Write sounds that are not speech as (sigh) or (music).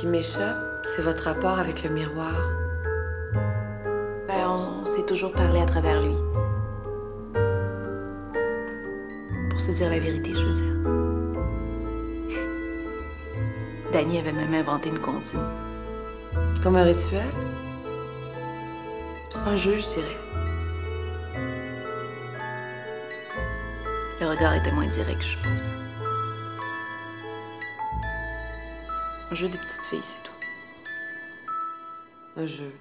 qui m'échappe, c'est votre rapport avec le miroir. Ben, on, s'est toujours parlé à travers lui. Pour se dire la vérité, je veux dire. (laughs) Danny avait même inventé une comptine. Comme un rituel? Un jeu, je dirais. Le regard était moins direct, je pense. Un jeu de petite fille, c'est tout. Un jeu.